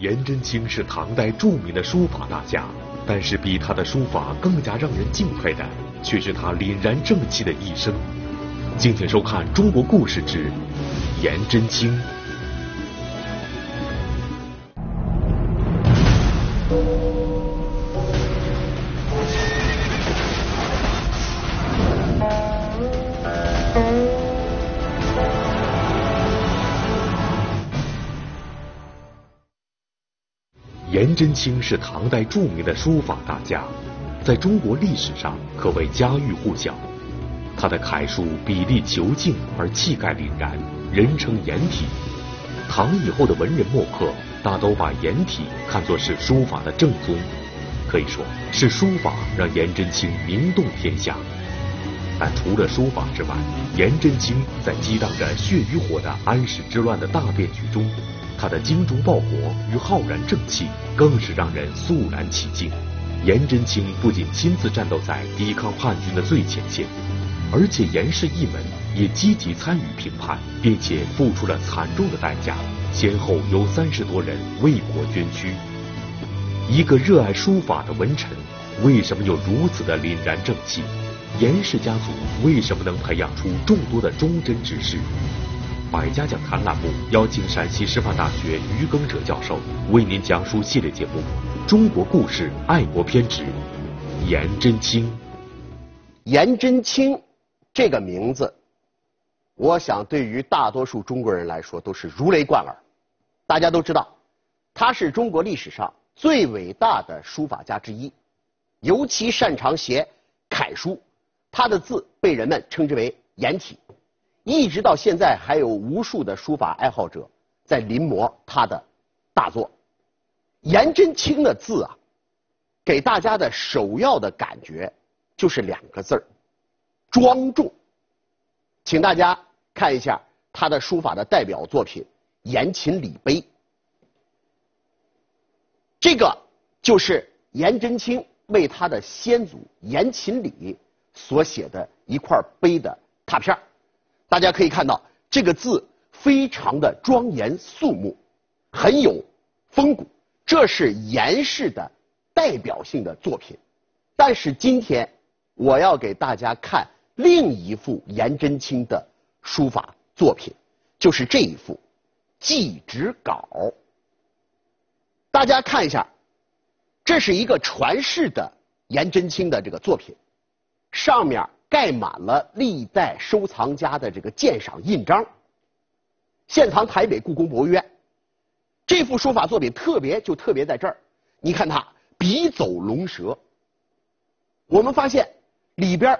颜真卿是唐代著名的书法大家，但是比他的书法更加让人敬佩的，却是他凛然正气的一生。敬请收看《中国故事之颜真卿》。颜真卿是唐代著名的书法大家，在中国历史上可谓家喻户晓。他的楷书笔力遒劲而气概凛然，人称颜体。唐以后的文人墨客大都把颜体看作是书法的正宗，可以说是书法让颜真卿名动天下。但除了书法之外，颜真卿在激荡着血与火的安史之乱的大变局中。他的精忠报国与浩然正气，更是让人肃然起敬。颜真卿不仅亲自战斗在抵抗叛军的最前线，而且颜氏一门也积极参与平叛，并且付出了惨重的代价，先后有三十多人为国捐躯。一个热爱书法的文臣，为什么有如此的凛然正气？颜氏家族为什么能培养出众多的忠贞之士？百家讲坛栏目邀请陕西师范大学于耕哲教授为您讲述系列节目《中国故事爱国篇之颜真卿》。颜真卿这个名字，我想对于大多数中国人来说都是如雷贯耳。大家都知道，他是中国历史上最伟大的书法家之一，尤其擅长写楷书，他的字被人们称之为颜体。一直到现在，还有无数的书法爱好者在临摹他的大作。颜真卿的字啊，给大家的首要的感觉就是两个字儿：庄重。请大家看一下他的书法的代表作品《颜秦礼碑》，这个就是颜真卿为他的先祖颜秦礼所写的一块碑的拓片儿。大家可以看到，这个字非常的庄严肃穆，很有风骨，这是颜氏的代表性的作品。但是今天我要给大家看另一幅颜真卿的书法作品，就是这一幅《祭侄稿》。大家看一下，这是一个传世的颜真卿的这个作品，上面。盖满了历代收藏家的这个鉴赏印章，现藏台北故宫博物院。这幅书法作品特别就特别在这儿，你看它笔走龙蛇。我们发现里边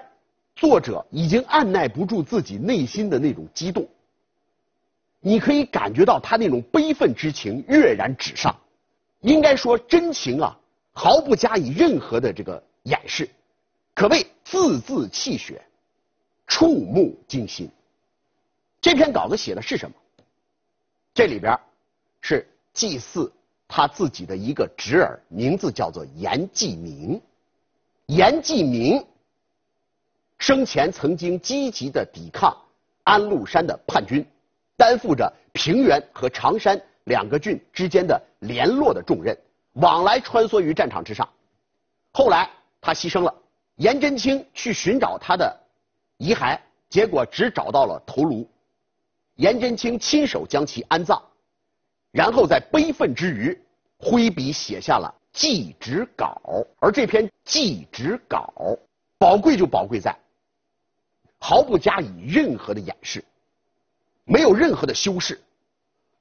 作者已经按耐不住自己内心的那种激动，你可以感觉到他那种悲愤之情跃然纸上，应该说真情啊，毫不加以任何的这个掩饰。可谓字字泣血，触目惊心。这篇稿子写的是什么？这里边是祭祀他自己的一个侄儿，名字叫做严继明。严继明生前曾经积极的抵抗安禄山的叛军，担负着平原和常山两个郡之间的联络的重任，往来穿梭于战场之上。后来他牺牲了。颜真卿去寻找他的遗骸，结果只找到了头颅。颜真卿亲手将其安葬，然后在悲愤之余，挥笔写下了《祭侄稿》。而这篇《祭侄稿》宝贵就宝贵在毫不加以任何的掩饰，没有任何的修饰，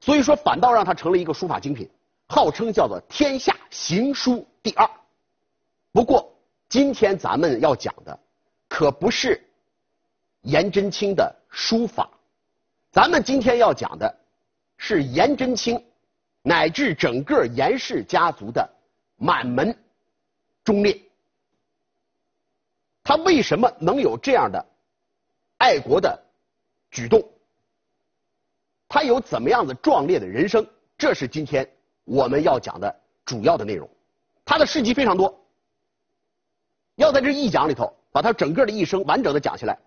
所以说反倒让他成了一个书法精品，号称叫做天下行书第二。不过。今天咱们要讲的可不是颜真卿的书法，咱们今天要讲的是颜真卿乃至整个颜氏家族的满门忠烈。他为什么能有这样的爱国的举动？他有怎么样的壮烈的人生？这是今天我们要讲的主要的内容。他的事迹非常多。要在这一讲里头把他整个的一生完整的讲下来，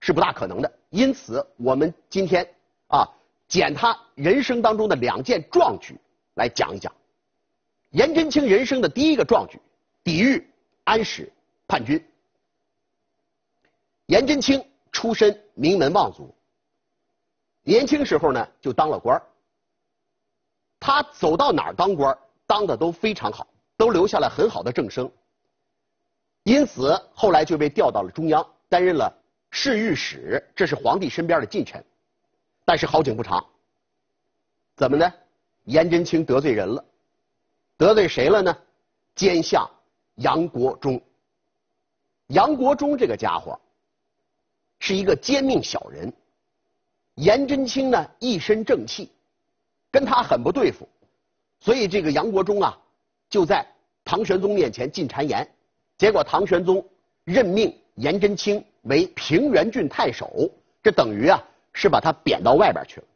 是不大可能的。因此，我们今天啊，捡他人生当中的两件壮举来讲一讲。颜真卿人生的第一个壮举，抵御安史叛军。颜真卿出身名门望族，年轻时候呢就当了官他走到哪儿当官当的都非常好，都留下了很好的政声。因此后来就被调到了中央，担任了侍御史，这是皇帝身边的近臣。但是好景不长，怎么呢？颜真卿得罪人了，得罪谁了呢？奸相杨国忠。杨国忠这个家伙是一个奸命小人，颜真卿呢一身正气，跟他很不对付，所以这个杨国忠啊就在唐玄宗面前进谗言，结果唐玄宗任命颜真卿为平原郡太守，这等于啊是把他贬到外边去了。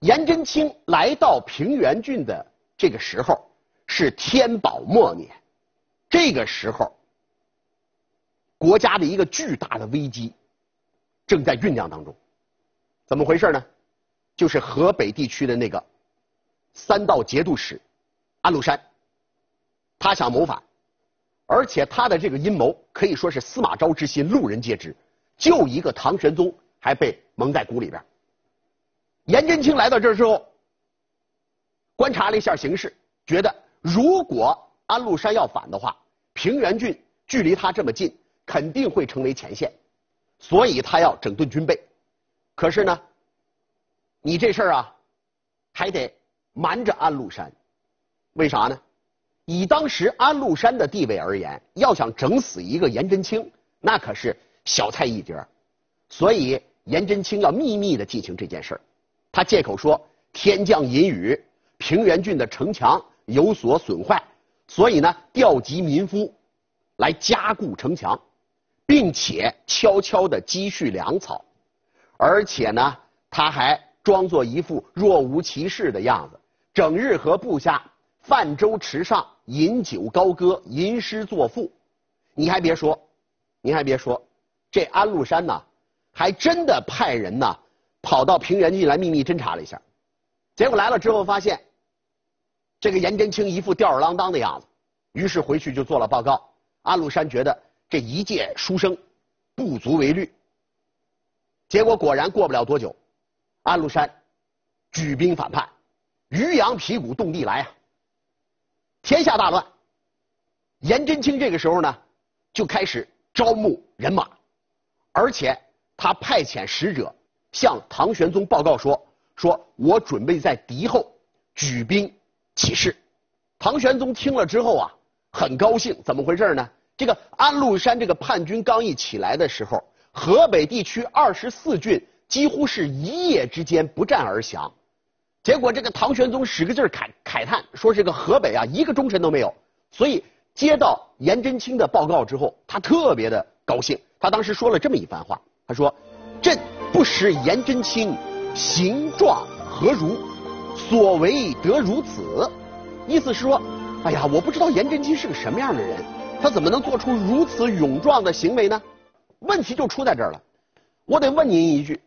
颜真卿来到平原郡的这个时候是天宝末年，这个时候国家的一个巨大的危机正在酝酿当中。怎么回事呢？就是河北地区的那个三道节度使安禄山，他想谋反，而且他的这个阴谋可以说是司马昭之心，路人皆知。就一个唐玄宗还被蒙在鼓里边。颜真卿来到这儿之后，观察了一下形势，觉得如果安禄山要反的话，平原郡距离他这么近，肯定会成为前线，所以他要整顿军备。可是呢，你这事儿啊，还得瞒着安禄山，为啥呢？以当时安禄山的地位而言，要想整死一个颜真卿，那可是小菜一碟，所以颜真卿要秘密的进行这件事儿。他借口说天降阴雨，平原郡的城墙有所损坏，所以呢调集民夫来加固城墙，并且悄悄的积蓄粮草，而且呢他还装作一副若无其事的样子，整日和部下泛舟池上饮酒高歌，吟诗作赋。你还别说，你还别说，这安禄山呐，还真的派人呐。跑到平原郡来秘密侦查了一下，结果来了之后发现，这个颜真卿一副吊儿郎当的样子，于是回去就做了报告。安禄山觉得这一介书生不足为虑，结果果然过不了多久，安禄山举兵反叛，鱼羊皮鼓动地来啊，天下大乱。颜真卿这个时候呢，就开始招募人马，而且他派遣使者。向唐玄宗报告说：“说我准备在敌后举兵起事。”唐玄宗听了之后啊，很高兴。怎么回事呢？这个安禄山这个叛军刚一起来的时候，河北地区二十四郡几乎是一夜之间不战而降。结果这个唐玄宗使个劲儿慨慨叹，说这个河北啊一个忠臣都没有。所以接到颜真卿的报告之后，他特别的高兴。他当时说了这么一番话，他说：“朕。”不识颜真卿形状何如，所为得如此？意思是说，哎呀，我不知道颜真卿是个什么样的人，他怎么能做出如此勇壮的行为呢？问题就出在这儿了。我得问您一句，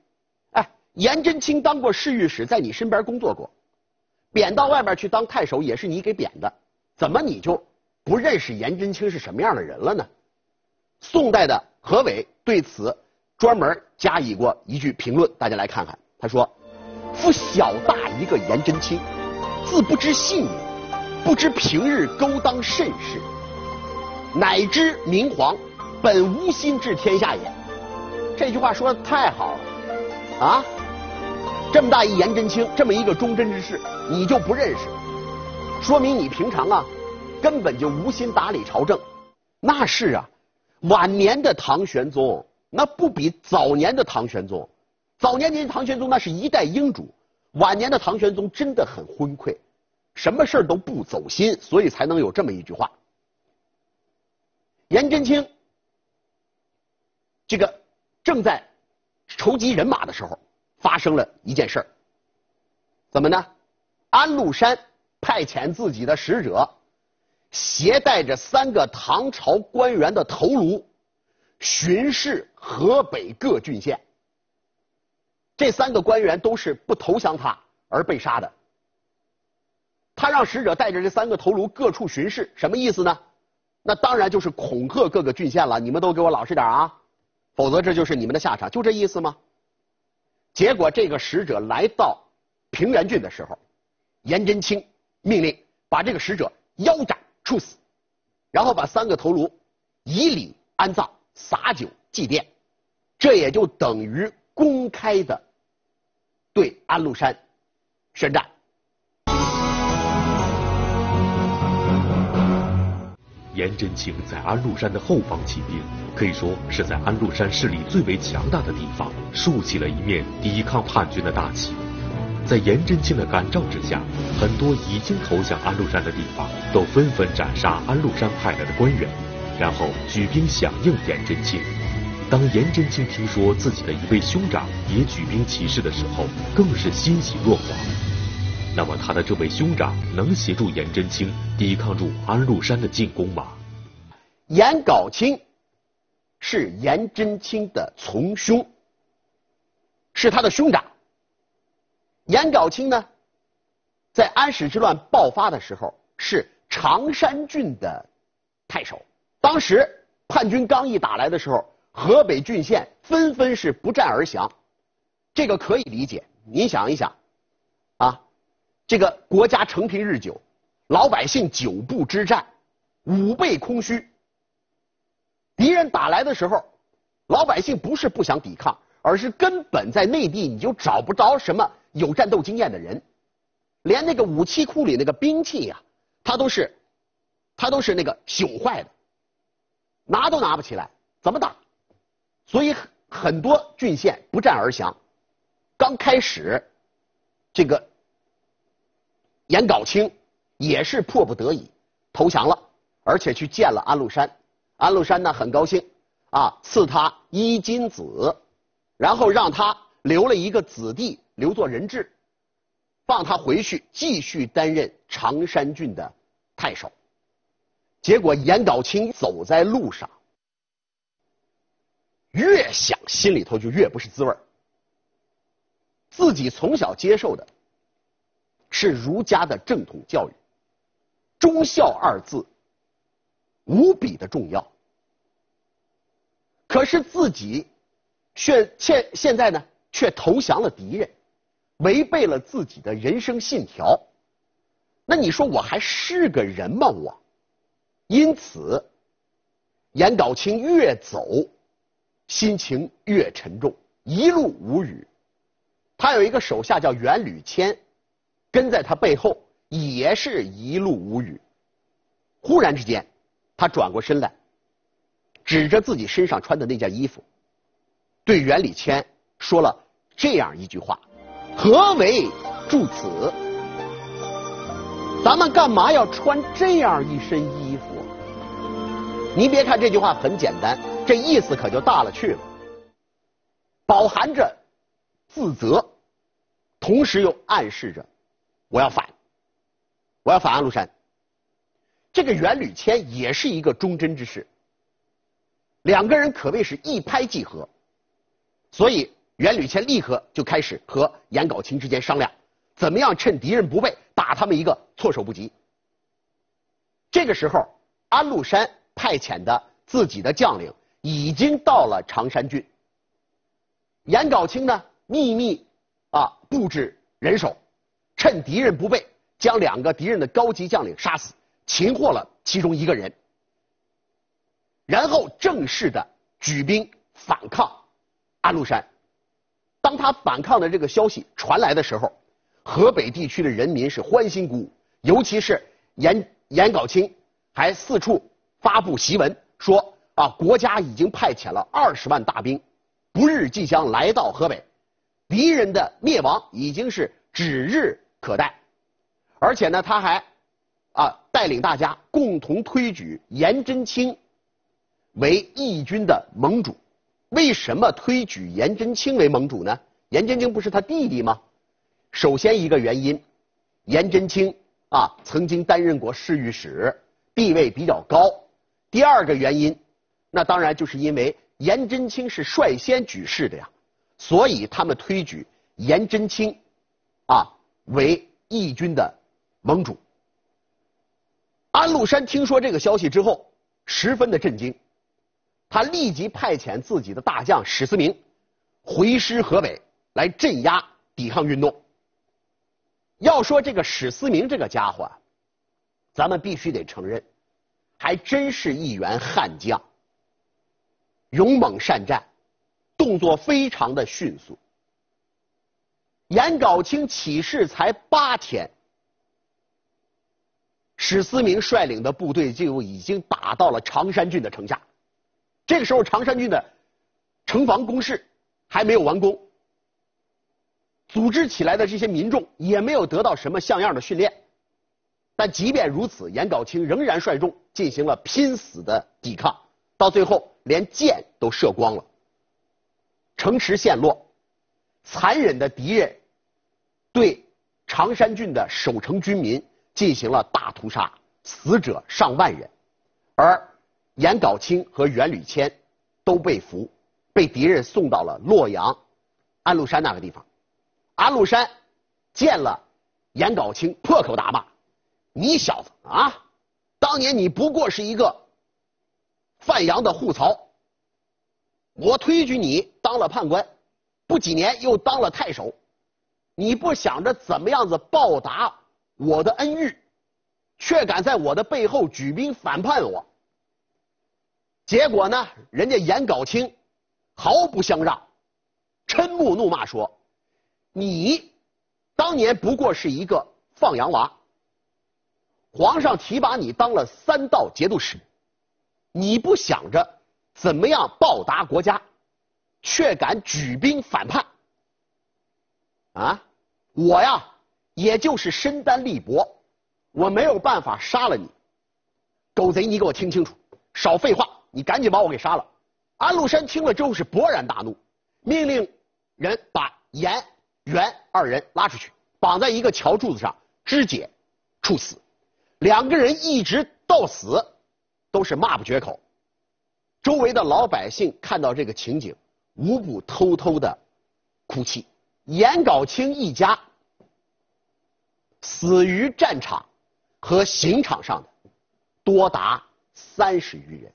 颜真卿当过侍御史，在你身边工作过，贬到外边去当太守也是你给贬的，怎么你就不认识颜真卿是什么样的人了呢？宋代的何伟对此。专门加以过一句评论，大家来看看。他说：“夫小大一个颜真卿，自不知姓名，不知平日勾当甚事，乃知明皇本无心治天下也。”这句话说的太好了啊！这么大一颜真卿，这么一个忠贞之士，你就不认识，说明你平常啊根本就无心打理朝政。那是啊，晚年的唐玄宗。那不比早年的唐玄宗，早年间唐玄宗那是一代英主，晚年的唐玄宗真的很昏聩，什么事儿都不走心，所以才能有这么一句话。颜真卿这个正在筹集人马的时候，发生了一件事儿怎么呢？安禄山派遣自己的使者，携带着三个唐朝官员的头颅。巡视河北各郡县，这三个官员都是不投降他而被杀的。他让使者带着这三个头颅各处巡视，什么意思呢？那当然就是恐吓各个郡县了，你们都给我老实点啊，否则这就是你们的下场，就这意思吗？结果这个使者来到平原郡的时候，颜真卿命令把这个使者腰斩处死，然后把三个头颅以礼安葬，洒酒祭奠，这也就等于公开的对安禄山宣战。颜真卿在安禄山的后方起兵，可以说是在安禄山势力最为强大的地方竖起了一面抵抗叛军的大旗。在颜真卿的感召之下，很多已经投降安禄山的地方都纷纷斩杀安禄山派来的官员，然后举兵响应颜真卿。当颜真卿听说自己的一位兄长也举兵起事的时候，更是欣喜若狂。那么他的这位兄长能协助颜真卿抵抗住安禄山的进攻吗？颜杲卿是颜真卿的从兄，是他的兄长。颜杲卿呢，在安史之乱爆发的时候是常山郡的太守。当时叛军刚一打来的时候，河北郡县纷纷是不战而降，这个可以理解。您想一想，这个国家承平日久，老百姓久不之战，武备空虚。敌人打来的时候，老百姓不是不想抵抗，而是根本在内地你就找不着什么有战斗经验的人，连那个武器库里那个兵器呀，他都是，他都是那个朽坏的，拿都拿不起来，怎么打？所以很多郡县不战而降。刚开始，这个。颜杲卿也是迫不得已投降了，而且去见了安禄山。安禄山呢很高兴啊，赐他衣金子，然后让他留了一个子弟留作人质，放他回去继续担任常山郡的太守。结果颜杲卿走在路上，越想心里头就越不是滋味自己从小接受的。是儒家的正统教育，忠孝二字无比的重要。可是自己却现现在呢，却投降了敌人，违背了自己的人生信条。那你说我还是个人吗？我，因此，颜杲卿越走，心情越沉重，一路无语。他有一个手下叫袁吕谦。跟在他背后也是一路无语。忽然之间，他转过身来，指着自己身上穿的那件衣服，对袁礼谦说了这样一句话：“何为住此？咱们干嘛要穿这样一身衣服？”您别看这句话很简单，这意思可就大了去了，饱含着自责，同时又暗示着。我要反，我要反安禄山。这个袁吕谦也是一个忠贞之士，两个人可谓是一拍即合，所以袁吕谦立刻就开始和颜杲卿之间商量，怎么样趁敌人不备打他们一个措手不及。这个时候，安禄山派遣的自己的将领已经到了常山郡，颜杲卿呢秘密啊布置人手。趁敌人不备，将两个敌人的高级将领杀死，擒获了其中一个人，然后正式的举兵反抗安禄山。当他反抗的这个消息传来的时候，河北地区的人民是欢欣鼓舞，尤其是颜颜杲卿还四处发布檄文，说啊，国家已经派遣了二十万大兵，不日即将来到河北，敌人的灭亡已经是指日。可待，而且呢，他还啊带领大家共同推举颜真卿为义军的盟主。为什么推举颜真卿为盟主呢？颜真卿不是他弟弟吗？首先一个原因，颜真卿啊曾经担任过侍御史，地位比较高。第二个原因，那当然就是因为颜真卿是率先举事的呀，所以他们推举颜真卿啊。为义军的盟主，安禄山听说这个消息之后，十分的震惊，他立即派遣自己的大将史思明回师河北来镇压抵抗运动。要说这个史思明这个家伙，咱们必须得承认，还真是一员悍将，勇猛善战，动作非常的迅速。颜杲卿起事才八天。史思明率领的部队就已经打到了常山郡的城下，这个时候常山郡的城防工事还没有完工，组织起来的这些民众也没有得到什么像样的训练，但即便如此，颜杲卿仍然率众进行了拼死的抵抗，到最后连箭都射光了，城池陷落，残忍的敌人对常山郡的守城军民。进行了大屠杀，死者上万人，而颜杲卿和袁吕谦都被俘，被敌人送到了洛阳安禄山那个地方。安禄山见了颜杲卿，破口大骂：“你小子啊，当年你不过是一个范阳的户曹，我推举你当了判官，不几年又当了太守，你不想着怎么样子报答？”我的恩遇，却敢在我的背后举兵反叛我。结果呢，人家颜杲卿毫不相让，嗔目怒骂说：“你当年不过是一个放羊娃，皇上提拔你当了三道节度使，你不想着怎么样报答国家，却敢举兵反叛。啊，我呀！”也就是身单力薄，我没有办法杀了你，狗贼！你给我听清楚，少废话，你赶紧把我给杀了！安禄山听了之后是勃然大怒，命令人把严、袁二人拉出去，绑在一个桥柱子上肢解、处死。两个人一直到死都是骂不绝口。周围的老百姓看到这个情景，无不偷偷的哭泣。颜杲卿一家。死于战场和刑场上的多达三十余人，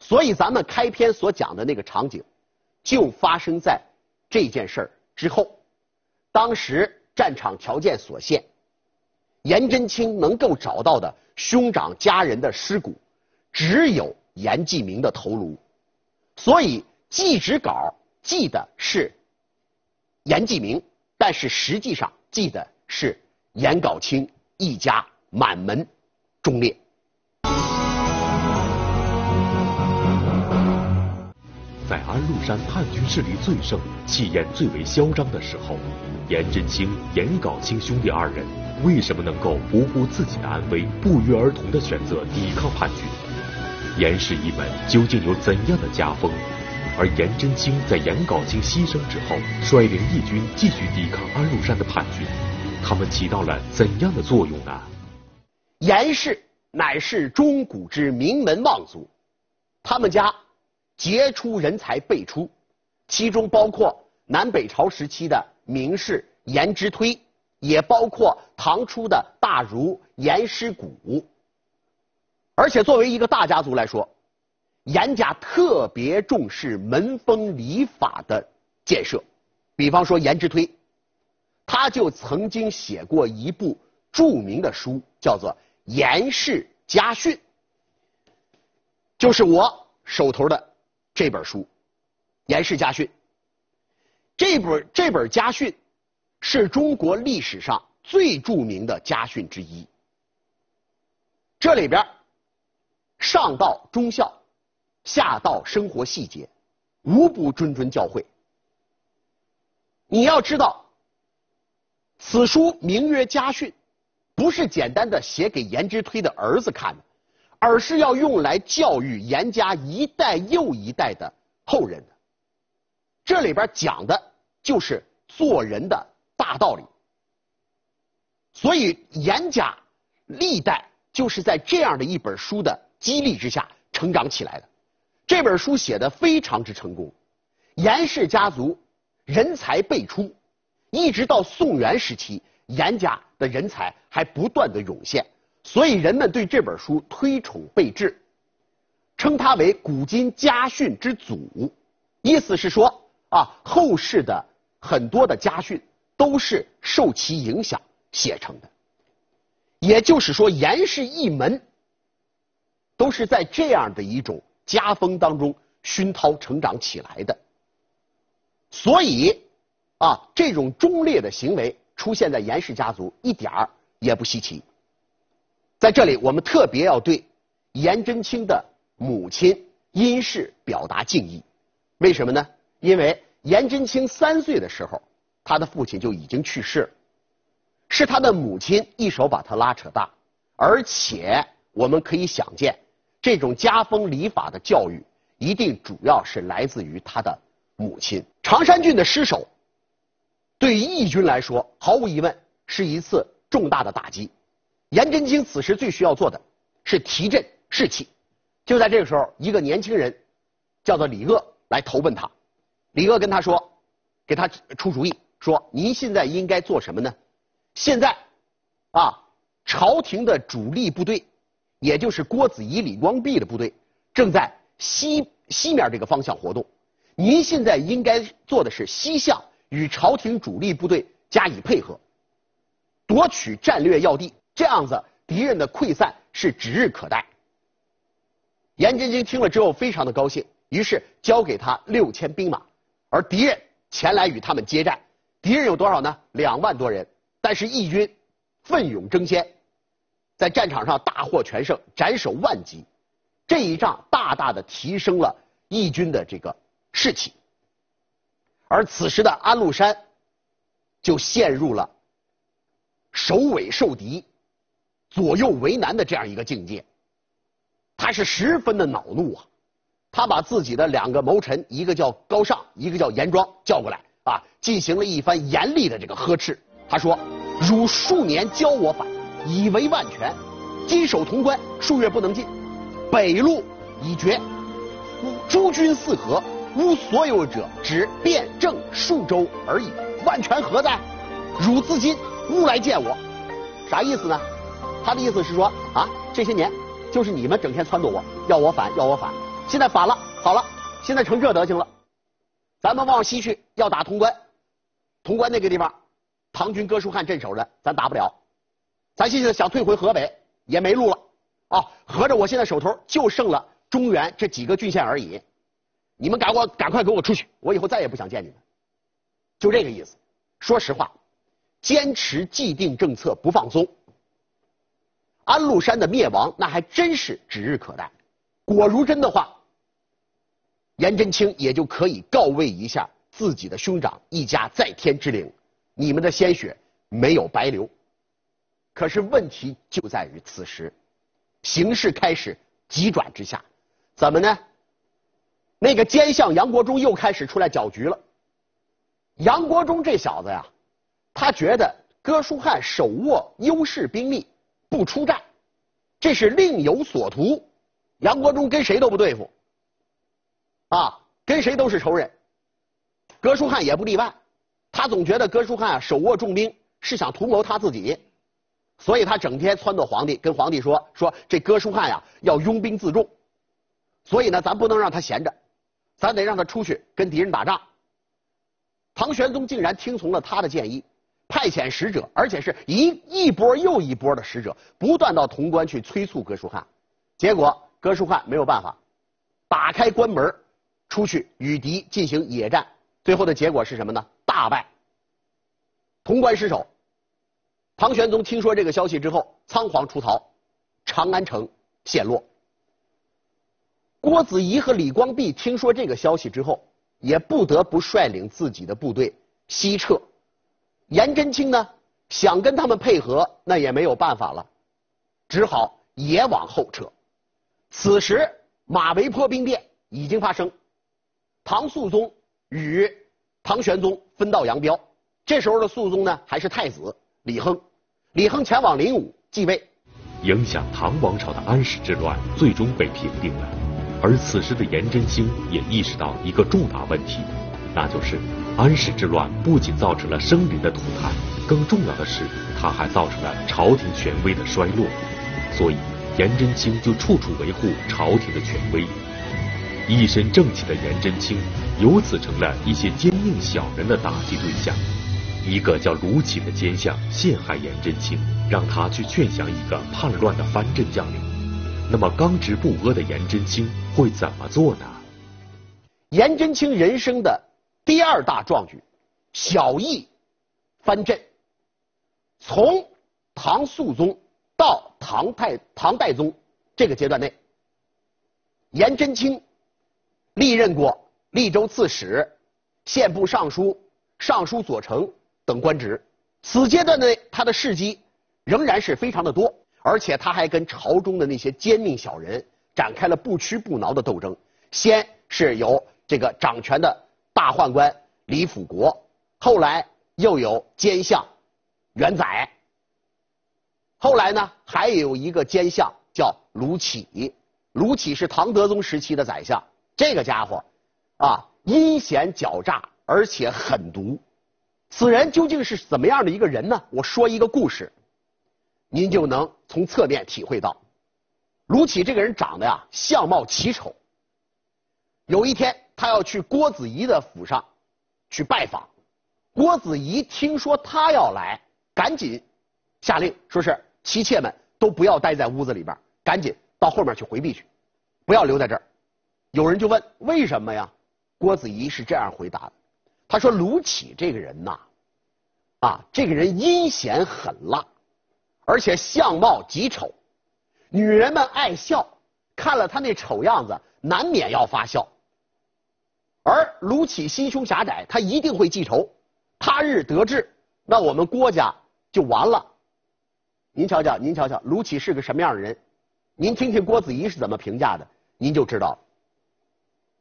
所以咱们开篇所讲的那个场景，就发生在这件事儿之后。当时战场条件所限，颜真卿能够找到的兄长家人的尸骨，只有颜继明的头颅，所以祭侄稿记的是颜继明，但是实际上记的。是颜杲卿一家满门忠烈。在安禄山叛军势力最盛、气焰最为嚣张的时候，颜真卿、颜杲卿兄弟二人为什么能够不顾自己的安危，不约而同的选择抵抗叛军？颜氏一门究竟有怎样的家风？而颜真卿在颜杲卿牺牲之后，率领义军继续抵抗安禄山的叛军。他们起到了怎样的作用呢？颜氏乃是中古之名门望族，他们家杰出人才辈出，其中包括南北朝时期的名士颜之推，也包括唐初的大儒颜师古。而且作为一个大家族来说，严家特别重视门风礼法的建设，比方说颜之推。他就曾经写过一部著名的书，叫做《颜氏家训》，就是我手头的这本书《颜氏家训》。这本这本家训是中国历史上最著名的家训之一。这里边上到忠孝，下到生活细节，无不谆谆教诲。你要知道。此书名曰家训，不是简单的写给颜之推的儿子看的，而是要用来教育颜家一代又一代的后人的。这里边讲的就是做人的大道理。所以颜家历代就是在这样的一本书的激励之下成长起来的。这本书写的非常之成功，颜氏家族人才辈出。一直到宋元时期，严家的人才还不断的涌现，所以人们对这本书推崇备至，称它为古今家训之祖。意思是说啊，后世的很多的家训都是受其影响写成的。也就是说，严氏一门都是在这样的一种家风当中熏陶成长起来的。所以啊，这种忠烈的行为出现在严氏家族一点儿也不稀奇。在这里，我们特别要对颜真卿的母亲殷氏表达敬意。为什么呢？因为颜真卿三岁的时候，他的父亲就已经去世了，是他的母亲一手把他拉扯大，而且我们可以想见，这种家风礼法的教育一定主要是来自于他的母亲。常山郡的失守，对义军来说，毫无疑问是一次重大的打击。颜真卿此时最需要做的是提振士气。就在这个时候，一个年轻人叫做李鄂。来投奔他，李鄂跟他说，给他出主意，说您现在应该做什么呢？现在，啊，朝廷的主力部队，也就是郭子仪、李光弼的部队，正在西西面这个方向活动。您现在应该做的是西向与朝廷主力部队加以配合，夺取战略要地，这样子敌人的溃散是指日可待。颜真卿听了之后，非常的高兴。于是交给他六千兵马，而敌人前来与他们接战。敌人有多少呢？两万多人。但是义军奋勇争先，在战场上大获全胜，斩首万级。这一仗大大的提升了义军的这个士气。而此时的安禄山就陷入了首尾受敌、左右为难的这样一个境界。他是十分的恼怒啊！他把自己的两个谋臣，一个叫高尚，一个叫严庄，叫过来啊，进行了一番严厉的这个呵斥。他说：“汝数年教我反，以为万全，今守潼关，数月不能进，北路已绝，诸军四合，吾所有者只辩证数州而已，万全何在？汝自今勿来见我，啥意思呢？他的意思是说啊，这些年就是你们整天撺掇我，要我反，要我反。”现在反了，好了，现在成这德行了。咱们往西去要打潼关，潼关那个地方，唐军哥舒翰镇守着，咱打不了。咱现在想退回河北也没路了啊！合着我现在手头就剩了中原这几个郡县而已。你们赶快赶快给我出去，我以后再也不想见你们。就这个意思。说实话，坚持既定政策不放松，安禄山的灭亡那还真是指日可待。果如真的话。颜真卿也就可以告慰一下自己的兄长一家在天之灵，你们的鲜血没有白流。可是问题就在于此时，形势开始急转直下，怎么呢？那个奸相杨国忠又开始出来搅局了。杨国忠这小子呀，他觉得哥舒翰手握优势兵力不出战，这是另有所图。杨国忠跟谁都不对付。啊，跟谁都是仇人，哥舒翰也不例外。他总觉得哥舒翰手握重兵，是想图谋他自己，所以他整天撺掇皇帝，跟皇帝说说这哥舒翰呀要拥兵自重，所以呢，咱不能让他闲着，咱得让他出去跟敌人打仗。唐玄宗竟然听从了他的建议，派遣使者，而且是一一波又一波的使者，不断到潼关去催促哥舒翰。结果哥舒翰没有办法，打开关门。出去与敌进行野战，最后的结果是什么呢？大败，潼关失守。唐玄宗听说这个消息之后，仓皇出逃，长安城陷落。郭子仪和李光弼听说这个消息之后，也不得不率领自己的部队西撤。颜真卿呢，想跟他们配合，那也没有办法了，只好也往后撤。此时马嵬坡兵变已经发生。唐肃宗与唐玄宗分道扬镳，这时候的肃宗呢还是太子李亨，李亨前往灵武继位，影响唐王朝的安史之乱最终被平定了。而此时的颜真卿也意识到一个重大问题，那就是安史之乱不仅造成了生灵的涂炭，更重要的是，它还造成了朝廷权威的衰落。所以颜真卿就处处维护朝廷的权威。一身正气的颜真卿，由此成了一些奸佞小人的打击对象。一个叫卢杞的奸相陷害颜真卿，让他去劝降一个叛乱的藩镇将领。那么刚直不阿的颜真卿会怎么做呢？颜真卿人生的第二大壮举，小义藩镇。从唐肃宗到唐太唐代宗这个阶段内，颜真卿。历任过利州刺史、宪部尚书、尚书左丞等官职。此阶段内，他的事迹仍然是非常的多，而且他还跟朝中的那些奸佞小人展开了不屈不挠的斗争。先是有这个掌权的大宦官李辅国，后来又有奸相元载，后来呢，还有一个奸相叫卢杞。卢杞是唐德宗时期的宰相。这个家伙，啊，阴险狡诈，而且狠毒。此人究竟是怎么样的一个人呢？我说一个故事，您就能从侧面体会到。卢杞这个人长得呀，相貌奇丑。有一天，他要去郭子仪的府上去拜访。郭子仪听说他要来，赶紧下令，说是妻妾们都不要待在屋子里边，赶紧到后面去回避去，不要留在这儿。有人就问为什么呀？郭子仪是这样回答的：“他说卢杞这个人呐，啊，这个人阴险狠辣，而且相貌极丑，女人们爱笑，看了他那丑样子，难免要发笑。而卢杞心胸狭窄，他一定会记仇，他日得志，那我们郭家就完了。您瞧瞧，您瞧瞧，卢杞是个什么样的人？您听听郭子仪是怎么评价的，您就知道了。”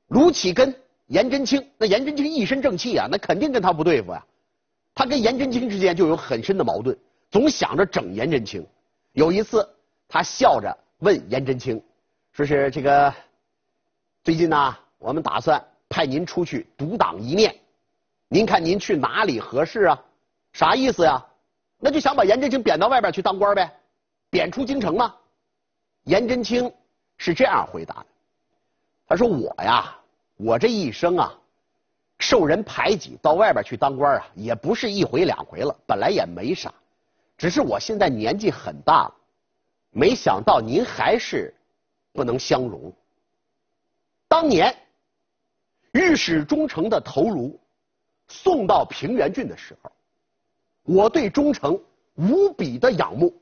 卢杞跟颜真卿，那颜真卿一身正气啊，那肯定跟他不对付呀。他跟颜真卿之间就有很深的矛盾，总想着整颜真卿。有一次，他笑着问颜真卿，说是这个最近呢，我们打算派您出去独当一面，您看您去哪里合适啊？啥意思呀？那就想把颜真卿贬到外边去当官呗，贬出京城嘛？颜真卿是这样回答的。他说：“我呀，我这一生啊，受人排挤，到外边去当官啊，也不是一回两回了。本来也没啥，只是我现在年纪很大了，没想到您还是不能相容。当年御史中丞的头颅送到平原郡的时候，我对忠诚无比的仰慕，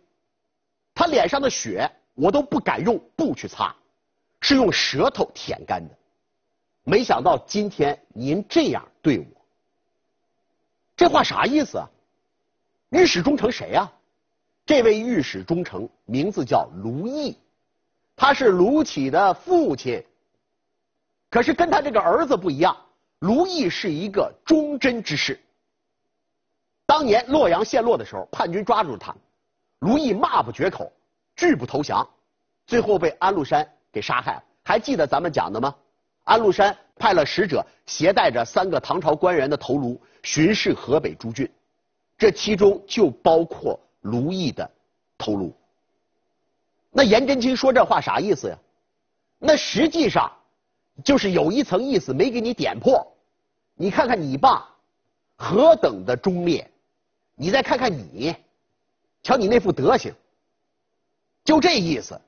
他脸上的血我都不敢用布去擦。”是用舌头舔干的，没想到今天您这样对我，这话啥意思啊？御史中丞谁呀？这位御史中丞名字叫卢毅，他是卢杞的父亲。可是跟他这个儿子不一样，卢毅是一个忠贞之士。当年洛阳陷落的时候，叛军抓住他，卢毅骂不绝口，拒不投降，最后被安禄山。给杀害了，还记得咱们讲的吗？安禄山派了使者，携带着三个唐朝官员的头颅巡视河北诸郡，这其中就包括卢毅的头颅。那颜真卿说这话啥意思呀？那实际上就是有一层意思没给你点破。你看看你爸何等的忠烈，你再看看你，瞧你那副德行，就这意思。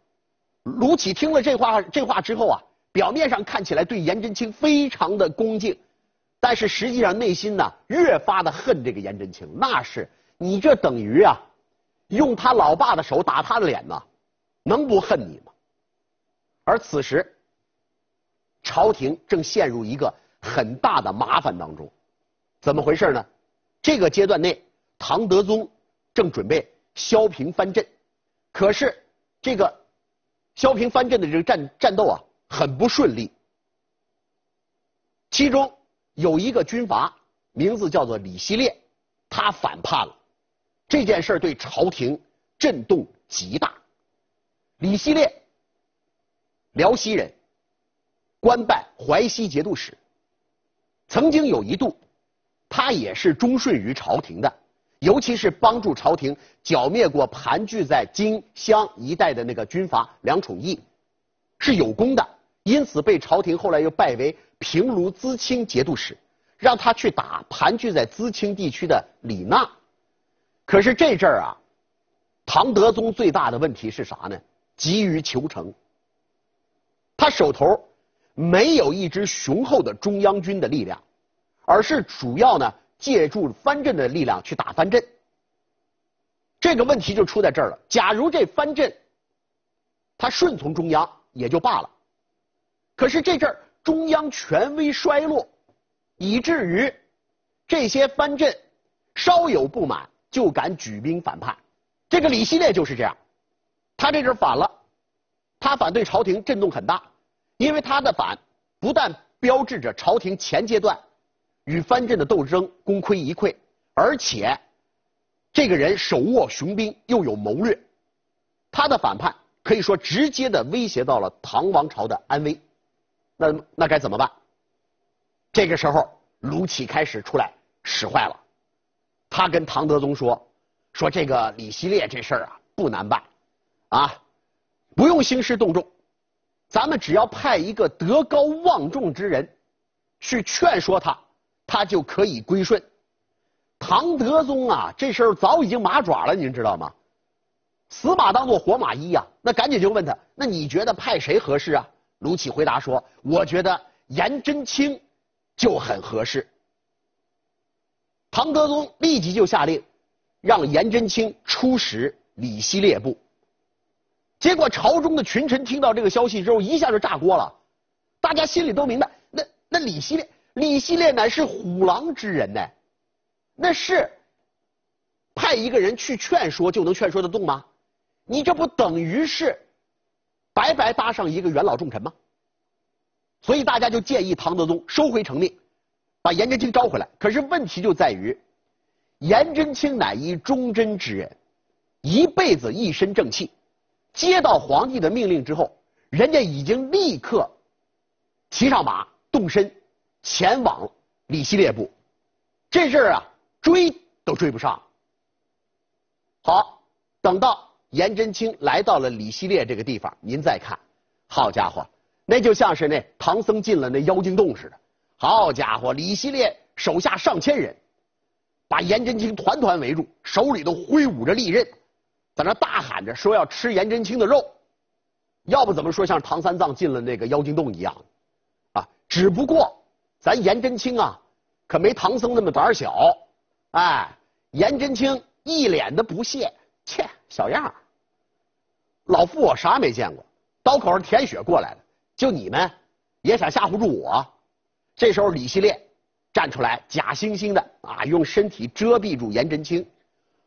卢杞听了这话这话之后啊，表面上看起来对颜真卿非常的恭敬，但是实际上内心呢越发的恨这个颜真卿。那是你这等于啊，用他老爸的手打他的脸呢，能不恨你吗？而此时，朝廷正陷入一个很大的麻烦当中，怎么回事呢？这个阶段内，唐德宗正准备削平藩镇，可是这个。削平藩镇的这个战战斗啊，很不顺利。其中有一个军阀，名字叫做李希烈，他反叛了。这件事对朝廷震动极大。李希烈，辽西人，官拜淮西节度使。曾经有一度，他也是忠顺于朝廷的，尤其是帮助朝廷剿灭过盘踞在荆襄一带的那个军阀梁宠义，是有功的。因此被朝廷后来又拜为平卢淄青节度使，让他去打盘踞在淄青地区的李纳。可是这阵儿啊，唐德宗最大的问题是啥呢？急于求成。他手头没有一支雄厚的中央军的力量，而是主要呢借助藩镇的力量去打藩镇。这个问题就出在这儿了。假如这藩镇他顺从中央也就罢了，可是这阵儿中央权威衰落，以至于这些藩镇稍有不满就敢举兵反叛。这个李希烈就是这样，他这阵儿反了。他反对朝廷震动很大，因为他的反不但标志着朝廷前阶段与藩镇的斗争功亏一篑，而且这个人手握雄兵，又有谋略，他的反叛可以说直接的威胁到了唐王朝的安危。那那该怎么办？这个时候，卢杞开始出来使坏了，他跟唐德宗说：“说这个李希烈这事儿啊，不难办，啊。”不用兴师动众，咱们只要派一个德高望重之人去劝说他，他就可以归顺。唐德宗啊，这时候早已经麻爪了，您知道吗？死马当做活马医呀，那赶紧就问他，那你觉得派谁合适啊？卢杞回答说：“我觉得颜真卿就很合适。”唐德宗立即就下令，让颜真卿出使李希烈部。结果朝中的群臣听到这个消息之后，一下就炸锅了。大家心里都明白，那那李希烈，李希烈乃是虎狼之人呢，那是派一个人去劝说就能劝说得动吗？你这不等于是白白搭上一个元老重臣吗？所以大家就建议唐德宗收回成命，把颜真卿招回来。可是问题就在于，颜真卿乃一忠贞之人，一辈子一身正气。接到皇帝的命令之后，人家已经立刻骑上马动身前往李希烈部，这事儿啊追都追不上。好，等到颜真卿来到了李希烈这个地方，您再看，好家伙，那就像是那唐僧进了那妖精洞似的。好家伙，李希烈手下上千人，把颜真卿团团围住，手里都挥舞着利刃。在那大喊着说要吃颜真卿的肉，要不怎么说像唐三藏进了那个妖精洞一样啊？只不过咱颜真卿啊，可没唐僧那么胆小。哎，颜真卿一脸的不屑，切，小样老夫我啥没见过，刀口上舔血过来的，就你们也想吓唬住我？这时候李希烈站出来，假惺惺的啊，用身体遮蔽住颜真卿。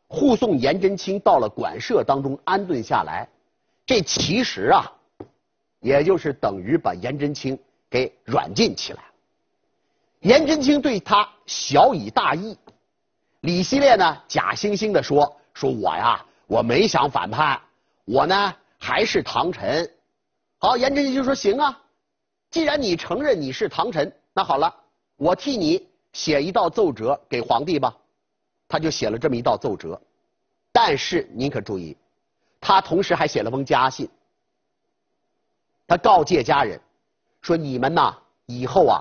护送颜真卿到了馆舍当中安顿下来，这其实啊，也就是等于把颜真卿给软禁起来。颜真卿对他小以大义，李希烈呢假惺惺的说：“说我呀，我没想反叛，我呢还是唐臣。”好，颜真卿就说：“行啊，既然你承认你是唐臣，那好了，我替你写一道奏折给皇帝吧。”他就写了这么一道奏折，但是您可注意，他同时还写了封家信。他告诫家人说：“你们呐，以后啊，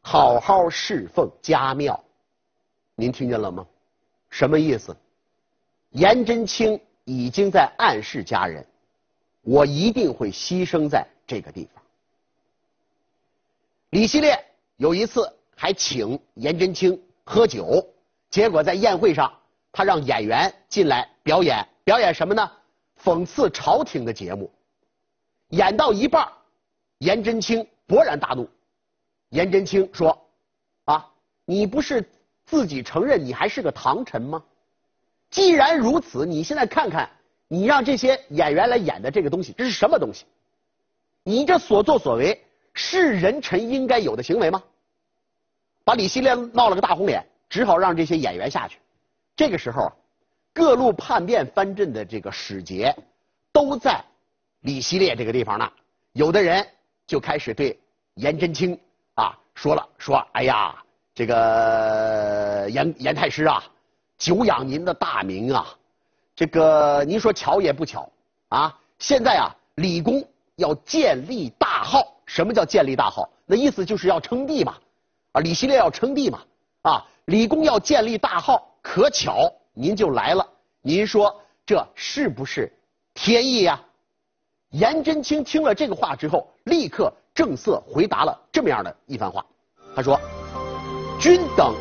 好好侍奉家庙。”您听见了吗？什么意思？颜真卿已经在暗示家人，我一定会牺牲在这个地方。李希烈有一次还请颜真卿喝酒。结果在宴会上，他让演员进来表演，表演什么呢？讽刺朝廷的节目。演到一半，颜真卿勃然大怒。颜真卿说：“啊，你不是自己承认你还是个唐臣吗？既然如此，你现在看看，你让这些演员来演的这个东西，这是什么东西？你这所作所为是人臣应该有的行为吗？”把李希烈闹了个大红脸。只好让这些演员下去。这个时候，各路叛变藩镇的这个使节都在李希烈这个地方呢。有的人就开始对颜真卿啊说了：“说，哎呀，这个颜颜太师啊，久仰您的大名啊！这个您说巧也不巧啊！现在啊，李公要建立大号。什么叫建立大号？那意思就是要称帝嘛！啊，李希烈要称帝嘛！啊，李公要建立大号，可巧您就来了。您说这是不是天意呀？颜真卿听了这个话之后，立刻正色回答了这么样的一番话。他说：“君等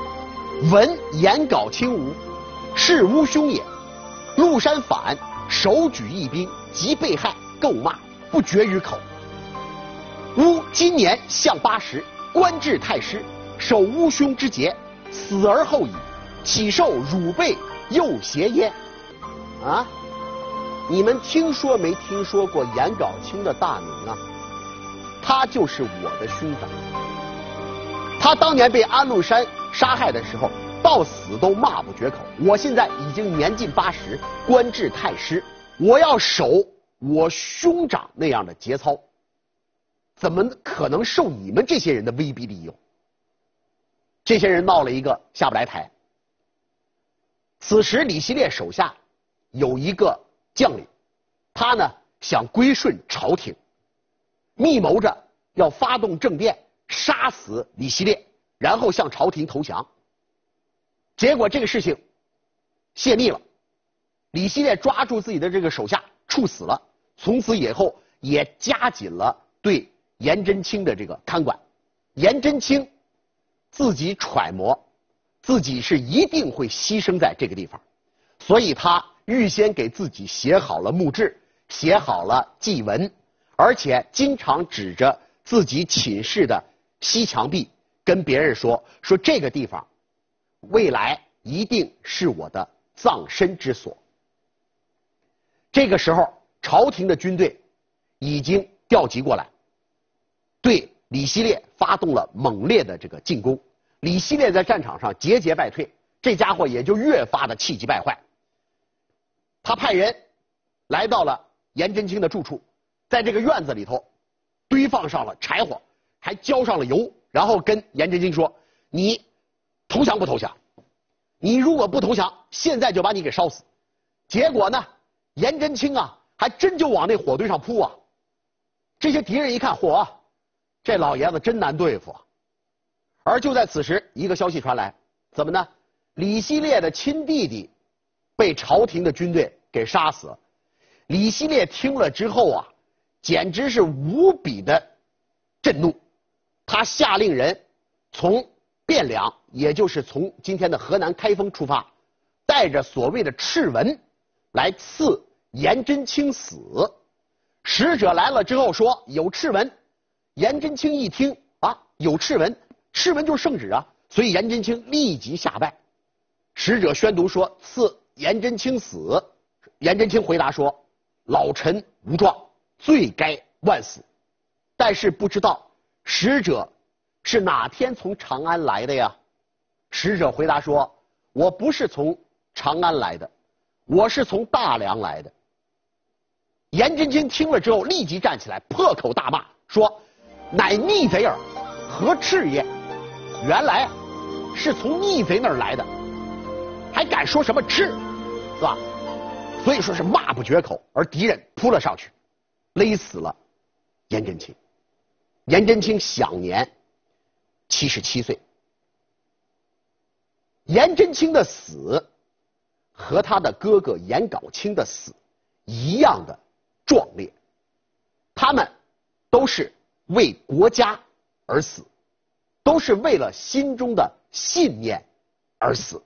闻颜杲卿无？是乌兄也。陆山反，手举义兵，即被害，诟骂不绝于口。乌今年向八十，官至太师，守乌兄之节，死而后已，岂受汝辈诱挟焉？啊？你们听说没听说过颜杲卿的大名啊？他就是我的兄长。他当年被安禄山杀害的时候。”到死都骂不绝口。我现在已经年近八十，官至太师，我要守我兄长那样的节操，怎么可能受你们这些人的威逼利诱？这些人闹了一个下不来台。此时李希烈手下有一个将领，他呢想归顺朝廷，密谋着要发动政变，杀死李希烈，然后向朝廷投降。结果这个事情泄密了，李希烈抓住自己的这个手下处死了，从此以后也加紧了对颜真卿的这个看管。颜真卿自己揣摩，自己是一定会牺牲在这个地方，所以他预先给自己写好了墓志，写好了祭文，而且经常指着自己寝室的西墙壁跟别人说：“说这个地方。”未来一定是我的葬身之所。这个时候，朝廷的军队已经调集过来，对李希烈发动了猛烈的这个进攻。李希烈在战场上节节败退，这家伙也就越发的气急败坏。他派人来到了颜真卿的住处，在这个院子里头堆放上了柴火，还浇上了油，然后跟颜真卿说：“你。”投降不投降？你如果不投降，现在就把你给烧死。结果呢，颜真卿啊，还真就往那火堆上扑啊。这些敌人一看，嚯，这老爷子真难对付。而就在此时，一个消息传来，怎么呢？李希烈的亲弟弟被朝廷的军队给杀死。李希烈听了之后啊，简直是无比的震怒，他下令人从。汴梁，也就是从今天的河南开封出发，带着所谓的敕文来赐颜真卿死。使者来了之后说有敕文，颜真卿一听啊有敕文，敕文就是圣旨啊，所以颜真卿立即下拜。使者宣读说赐颜真卿死，颜真卿回答说老臣无状，罪该万死。但是不知道使者。是哪天从长安来的呀？使者回答说：“我不是从长安来的，我是从大梁来的。”颜真卿听了之后，立即站起来，破口大骂，说：“乃逆贼耳，何赤也？原来是从逆贼那儿来的，还敢说什么赤，是吧？所以说是骂不绝口。而敌人扑了上去，勒死了颜真卿。颜真卿享年。七十七岁，颜真卿的死和他的哥哥颜杲卿的死一样的壮烈，他们都是为国家而死，都是为了心中的信念而死。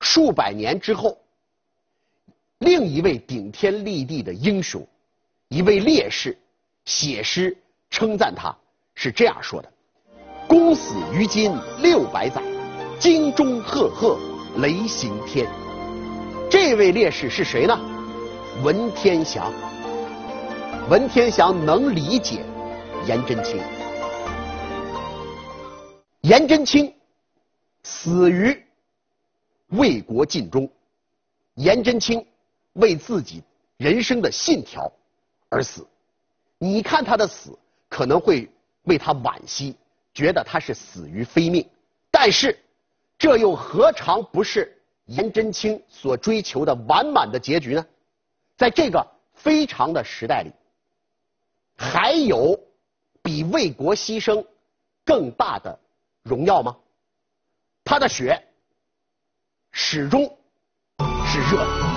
数百年之后，另一位顶天立地的英雄，一位烈士，写诗称赞他，是这样说的。公死于今六百载，京中赫赫雷行天。这位烈士是谁呢？文天祥。文天祥能理解颜真卿。颜真卿死于为国尽忠。颜真卿为自己人生的信条而死。你看他的死，可能会为他惋惜。觉得他是死于非命，但是这又何尝不是颜真卿所追求的完满的结局呢？在这个非常的时代里，还有比为国牺牲更大的荣耀吗？他的血始终是热的。